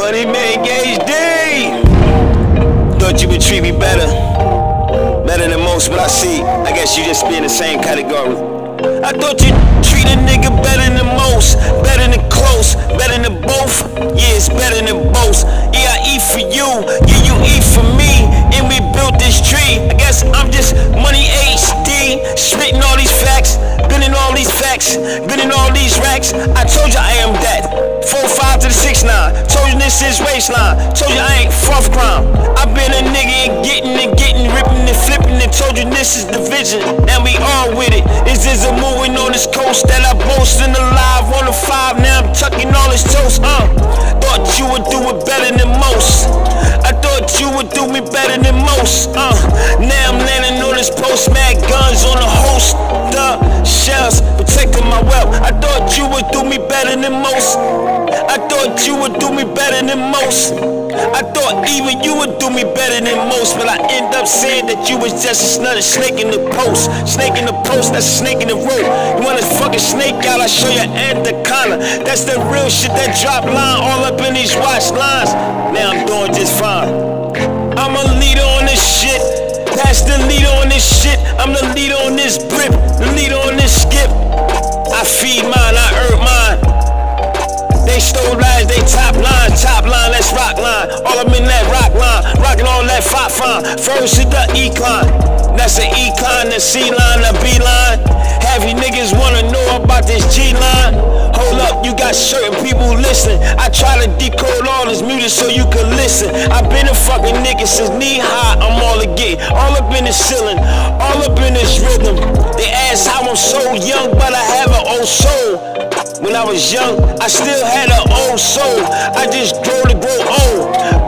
Money Mink HD. Thought you would treat me better. Better than most, but I see. I guess you just be in the same category. I thought you treat a nigga better than most. Better than close. Better than both. Yeah, it's better than both. Yeah, I eat for you. Yeah, you eat for me. And we built this tree. I guess I'm just money HD. Spitting all these facts. Been in all these facts. Been in all these racks. I told you I am that. 4-5 to the 6-9. Told you this is waistline. Told you I ain't fourth crime. I been a nigga and getting and getting, ripping and flipping and told you this is the vision. Now we all with it. Is this is a moving on this coast that I boast in the live on the five? Now I'm tucking all this toast. Uh, thought you would do it better than most. I thought you would do me better than most. Uh, now I'm landing on this post, mad guns on the host. The shells protecting my wealth. I thought you would do me better than most. I thought you would do me better than most. I thought even you would do me better than most, but I end up saying that you was just another snake in the post. Snake in the post, that's a snake in the rope. You want a fucking snake out, I show you anaconda. That's the real shit that drop line all up in these watch lines. Now I'm doing just fine. I'm a leader on this shit. That's the leader on this shit. I'm the leader on this grip, the leader on this skip. I feed mine, I earn mine. Five fine. First to the ecline, that's the ecline, the C line, the B line. You niggas wanna know about this G line? Hold up, you got certain people listening. I try to decode all this music so you can listen. I've been a fucking nigga since knee high, I'm all a get. All up in the ceiling, all up in this rhythm. They ask how I'm so young, but I have an old soul. When I was young, I still had an old soul. I just grow to grow old.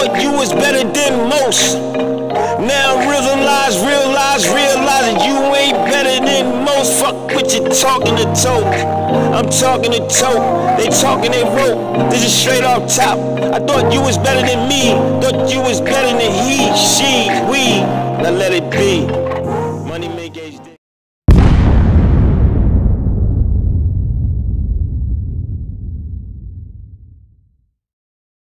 Thought you was better than most. Now realize, realize, realize that you ain't better than most. Fuck what you talking to tote. I'm talking to tote. They talking they rope. This is straight off top. I thought you was better than me. Thought you was better than he, she, we. Now let it be. Money Mink HD.